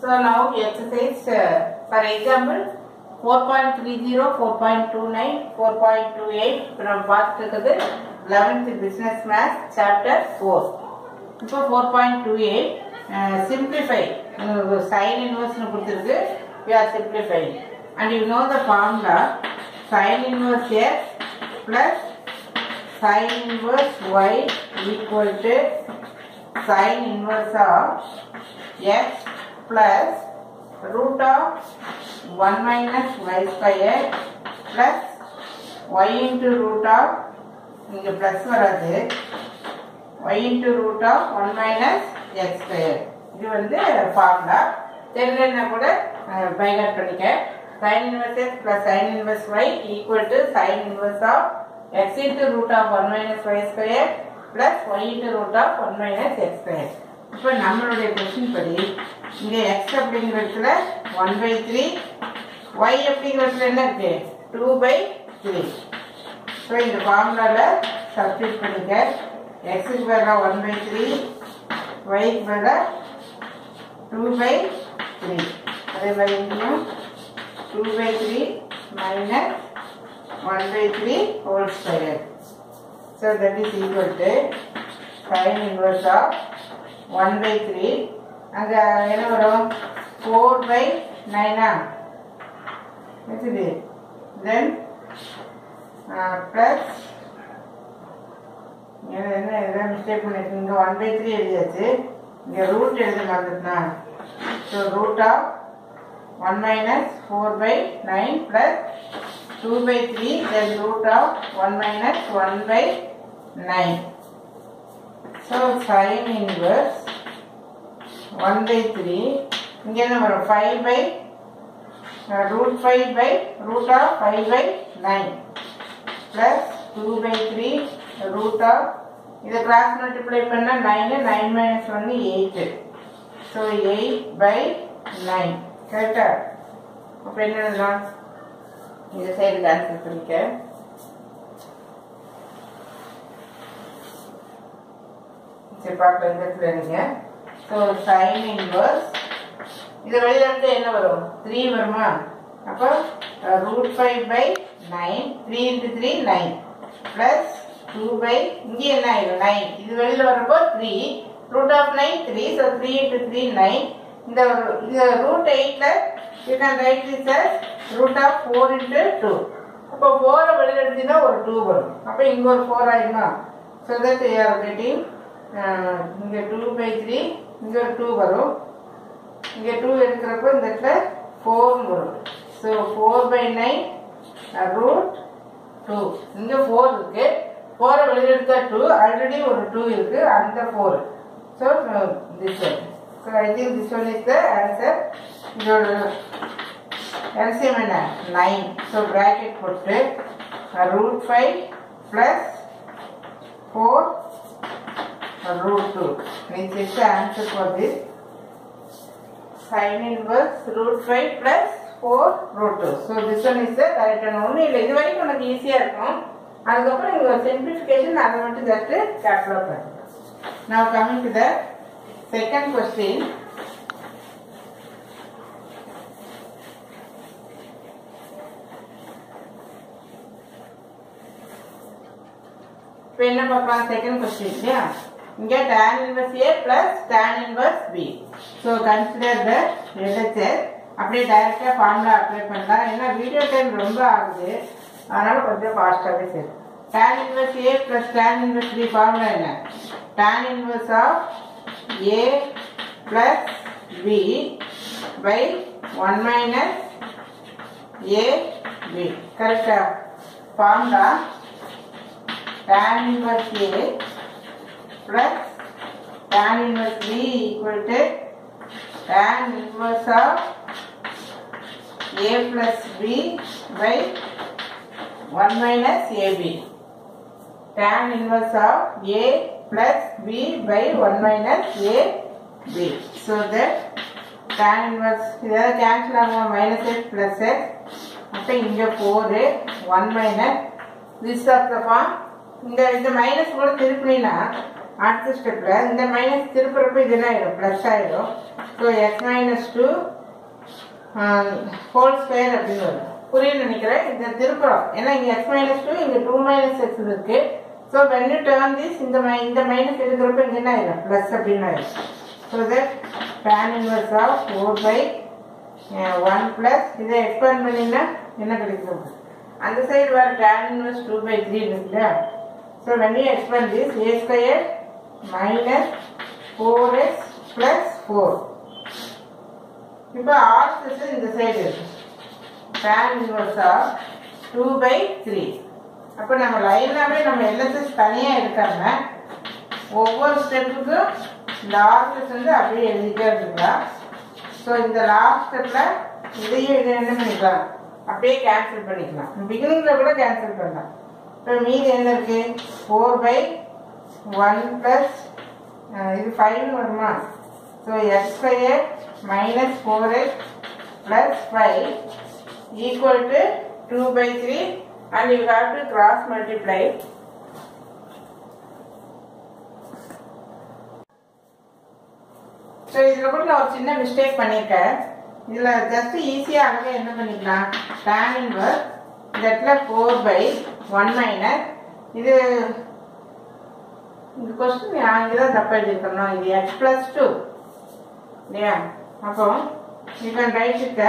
So now exercise, uh, for example, 4.30, 4.29, 4.28 from பார்த்துட்டு இருக்குது 11th business math chapter 4. இப்போ 4.28 simplify sin inverse கொடுத்திருக்கு we are simplifying and you know the formula sin inverse x plus sin inverse y equal to sin inverse of x plus root of 1 minus y square plus y into root of இங்க plus வராது y into root of 1 minus x square இது வந்து formula தெரியலன்னா கூட boycott பண்ணிக்க sin inverse x plus sin inverse y equal to sin inverse of x into root of 1 minus y square plus y into root of 1 minus x square இப்போ நம்மளுடைய question படி. இங்க X அப்படிங்கிற இடத்துல 1 by 3 y அப்படிங்கிற இடத்துல என்ன இருக்கு? டூ பை த்ரீ ஸோ இந்த ஃபார்முலாவில் சப்ஸ்டியூட் பண்ணிக்க. எக்ஸுக்கு பதிலாக ஒன் பை த்ரீ ஒய்க்கு பதிலாக டூ பை த்ரீ அதே மாதிரி இங்கேயும் two by three minus one by three whole square so that is equal to sine inverse of one by three அங்கே என்ன வரும்? ஃபோர் பை நைனா இது தென் ப்ளஸ் என்ன எதாவது மிஸ்டேக் பண்ணிருக்கு இங்கே ஒன் பை த்ரீ எழுதியாச்சு. இங்கே ரூட் எழுத மறந்துட்டுனா so root of one minus four by nine plus two by three then root of one minus one by nine so sine inverse one by three இங்கே என்ன வரும் five by root five by root of five by nine plus 2 by 3 root of இதை cross multiply பண்ணா 9 9 minus 1 8 so 8 by 9 கரெக்டா அப்ப என்ன எழுதலாம் இந்த சைடு ஆன்சர் பண்ணிக்க சரி பார்க்கலாம் இந்த இடத்துல ஸோ சைன் இன்வர்ஸ் இது வெளியில இருந்து என்ன வரும்? த்ரீ வருமா? அப்போ root five by nine three into three nine plus two by இங்கே என்ன ஆயிடும்? நைன் இது வெளியில் வரப்போ three root of nine three so three into three nine இந்த இந்த ரூட் எயிட்டில் என்ன can write root of four into two அப்போ ஃபோரை வெளியில் எடுத்தீங்கன்னா ஒரு டூ வரும். அப்போ இங்கே ஒரு ஃபோர் ஆயிடுமா? ஸோ தட் ஆர் கெட்டிங் இங்கே டூ பை த்ரீ இங்கே ஒரு டூ வரும். இங்கே டூ எடுக்கிறப்ப இந்த இடத்துல ஃபோர்னு வரும். So four by nine root two இங்கே ஃபோர் இருக்கு. ஃபோரை வெளியில் எடுத்தா டூ ஆல்ரெடி ஒரு டூ இருக்கு. அந்த four so this one so I think this one is the answer இதோட எல்சிஎம் என்ன? நைன் ஸோ ப்ராக்கெட் போட்டு root five plus four root 2 which is the answer for this sin inverse root 5 plus 4 root 2 so this one is the correct one ஒன்றும் இல்லை இது வரைக்கும் உனக்கு ஈஸியாக இருக்கும் அதுக்கப்புறம் இங்கே ஒரு சிம்பிளிஃபிகேஷன் அதை மட்டும் ஜஸ்ட் கேப்லர் பண்ணு now coming to the second question இப்போ என்ன பார்க்கலாம் செகண்ட் கொஸ்டின் இல்லையா இங்க tan inverse A plus tan inverse B. So consider the LHS. அப்படியே டைரக்டா ஃபார்முலா அப்ளை பண்ணலாம் ஏன்னா வீடியோ டைம் ரொம்ப ஆகுது அதனால கொஞ்சம் ஃபாஸ்டாகவே சரி tan inverse A plus tan inverse B formula என்ன tan inverse of A plus B by 1 minus A B. கரெக்டா formula tan inverse A plus tan inverse B equal to tan inverse of A plus B by 1 minus AB. Tan inverse of A plus B by 1 minus AB. So that tan inverse இதாவது cancel ஆகும் minus x plus x அப்போ இங்கே 4 1 minus this of the form இந்த இந்த minus கூட திருப்பினா அடுத்த ஸ்டெப்ல இந்த மைனஸ் திருப்புறப்ப இது என்ன ஆயிடும். பிளஸ் ஆயிடும். So x minus two whole square அப்படின்னு வரும். புரிய நினைக்கிறேன். இந்த திருப்புறம். ஏன்னா இங்கே எக்ஸ் மைனஸ் டூ இங்கே டூ மைனஸ் எக்ஸ் இருக்கு. So when you turn this இந்த மை இந்த மைனஸ் எடுக்கிறப்ப இங்கே என்ன ஆயிடும் ப்ளஸ் அப்படின்னு ஆயிடும் so that tan inverse of four by one plus இதை எக்ஸ்பேண்ட் பண்ணிங்கன்னா என்ன கிடைக்கும்? அந்த சைடு வர tan inverse two by three இருக்குல்ல so when you expand this A square minus four x plus four இப்போ ஆர்எஸ் இந்த சைடு இருக்கு. Tan inverse two by three அப்போ நம்ம லைனாகவே நம்ம எல்எஸ்எஸ் தனியாக எடுக்காம ஒவ்வொரு ஸ்டெப்புக்கும் இந்த ஆர்எஸ் வந்து அப்படியே எழுதிட்டே இருக்கலாம் ஸோ இந்த லாஸ்ட் ஸ்டெப்பில் இதையே இதை என்ன பண்ணிக்கலாம்? அப்படியே கேன்சல் பண்ணிக்கலாம். பிகினிங்கில் கூட கேன்சல் பண்ணலாம். இப்போ மீதி என்ன இருக்கு? Four by one plus uh, இது ஃபைவ்னு வருமா? So x square minus four x plus five equal to two by three and you have to cross multiply so இதில் கூட நான் ஒரு சின்ன மிஸ்டேக் பண்ணியிருக்கேன் இதில் ஜஸ்ட் ஈஸியாக அழகாக என்ன பண்ணிக்கலாம்? tan இன்வர்ஸ் இந்த இடத்துல ஃபோர் பை ஒன் மைனஸ் இது இந்த கொஸ்டின் அங்கே தான் தப்பாக எழுதியிருக்கணும் இது எக்ஸ் ப்ளஸ் டூ இல்லையா? அப்போ you can write it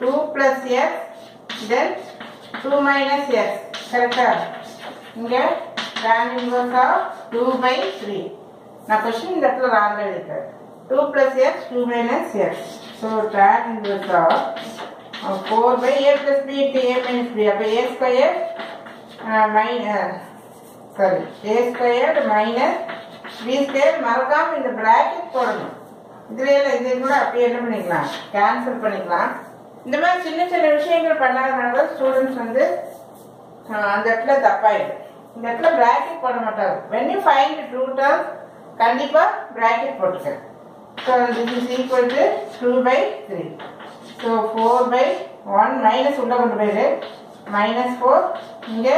two plus x then two minus x கரெக்டா இங்கே tan inverse of two by three நான் கொஸ்டின் இந்த இடத்துல ராங்காக எழுதிட்டேன். Two plus x two minus x so tan inverse of four by A plus B to A minus B அப்போ A square minus சரி. A squared minus B square மறக்காம இந்த bracket போடணும். இதுல இதை கூட அப்படியே என்ன பண்ணிக்கலாம்? கேன்சல் பண்ணிக்கலாம். இந்த மாதிரி சின்ன சின்ன விஷயங்கள் பண்ணாதனால ஸ்டூடெண்ட்ஸ் வந்து அந்த இடத்துல தப்பாயிடும். இந்த இடத்துல பிராக்கெட் போட மாட்டாங்க. When you find two terms கண்டிப்பாக பிராக்கெட் போட்டுக்க so this is equal to two by three so four by one minus உள்ள கொண்டு போயிடு மைனஸ் ஃபோர் இங்கே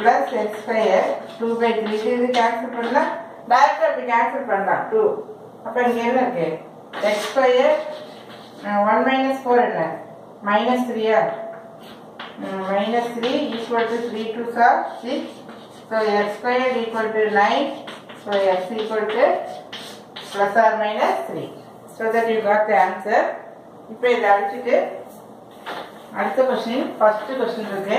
plus x square two by three இது கேன்சல் பண்ணலாம். டேரக்டாக அப்படி கேன்சல் பண்ணலாம். டூ அப்போ இங்கே என்ன இருக்கு? X square one minus four என்ன? Minus த்ரீயா minus three equal to three two sir six so x square equal to nine so x equal to plus or minus three so that you got the answer இப்போ இதை அடிச்சுட்டு அடுத்த question first question இருக்கு.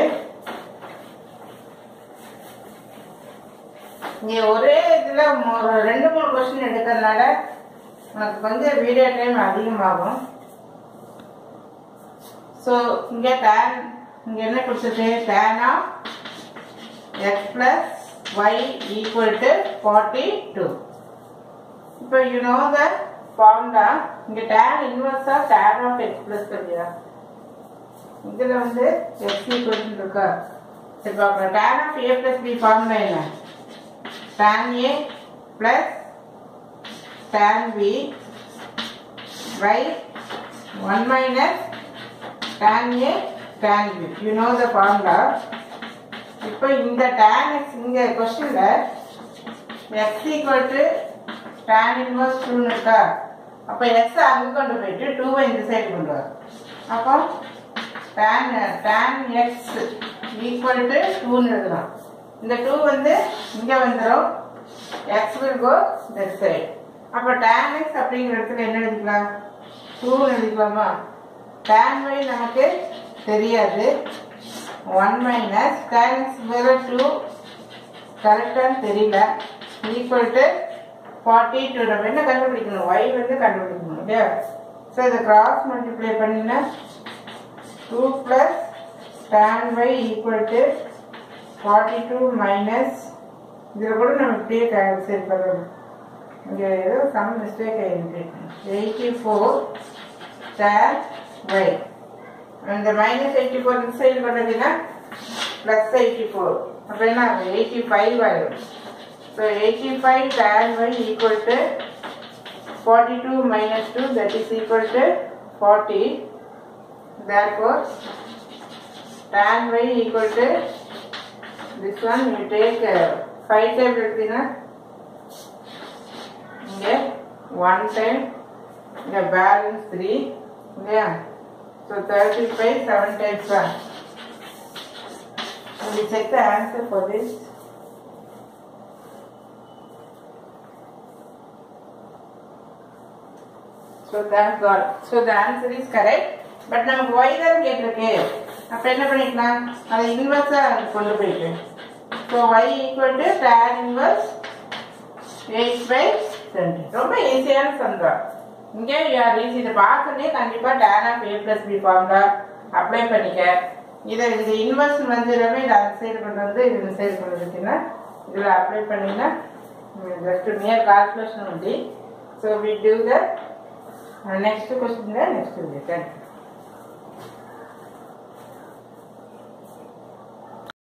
இங்கே ஒரே இதுல ஒரு ரெண்டு மூணு கொஸ்டின் எடுக்கிறதுனால உனக்கு கொஞ்சம் வீடியோ டைம் அதிகமாகும். ஸோ இங்கே டேன் இங்கே என்ன கொடுத்துருக்கு? Tan of x plus y equal to forty two இப்போ யூ நோ த ஃபார்முலா இங்கே tan inverse of tan of x plus இல்லையா இதில் வந்து எக்ஸ் ஈக்குவல் இருக்கா. சரி பார்க்கலாம் tan of A plus B formula என்ன? Tan A plus tan B by 1 minus tan A tan B. You know the formula. இப்போ இந்த tan x இங்க கொஸ்டின்ல x equal to tan inverse 2 இருக்கா அப்போ x அங்க கொண்டு போயிட்டு 2 இந்த சைடு கொண்டு வர அப்போ tan tan x equal to 2 எழுதலாம் இந்த டூ வந்து இங்கே வந்துடும் x will go that side. அப்ப tan x அப்படிங்கிற இடத்துல என்ன எழுதிக்கலாம்? 2 ன்னு எழுதிக்கலாமா? tan y நமக்கு தெரியாது. ஒன் மைனஸ் tan x வேற 2 கரெக்டான்னு தெரியல. ஈக்குவல் டு ஃபார்ட்டி டூ நம்ம என்ன கண்டுபிடிக்கணும்? Y வந்து கண்டுபிடிக்கணும் இல்லையா? ஸோ இதை கிராஸ் மல்டிப்ளை பண்ணினா two plus tan y equal to forty two minus இதில் கூட நம்ம இப்படியே சரி பண்ணணும் இங்கே ஏதோ சம் மிஸ்டேக் ஆயிருக்கு. எயிட்டி ஃபோர் டேன் ஒய் இந்த மைனஸ் எயிட்டி ஃபோர் இந்த சைடு பண்ணதுன்னா ப்ளஸ் எயிட்டி ஃபோர் அப்போ என்ன ஆகும்? எயிட்டி ஃபைவ் ஆயிடும் so eighty five tan y equal to forty two minus two that is equal to forty therefore tan y equal to This one you take uh, 5 table dinner. Here, 1 time. The balance 3. Yeah. So 35, 7 times 1. We check the answer for this. So that's all. So the answer is correct. But now why the get the? அப்போ என்ன பண்ணிக்கலாம்? அதை இன்வெர்ஸாக கொண்டு போயிட்டு. So y equal to tan inverse eight by twenty ரொம்ப ஈஸியான சந்தம் இங்கே ரீச் இதை பார்த்தோன்னே கண்டிப்பாக tan of A plus B formula apply பண்ணிக்க. இதை இந்த இன்வெர்ஸ் வந்து ரொம்ப இதை அந்த சைடு கொண்டு வந்து இது இந்த சைடு கொண்டு வந்துச்சுன்னா இதில் அப்ளை பண்ணிங்கன்னா just near calculation only. So we do the next question next thank you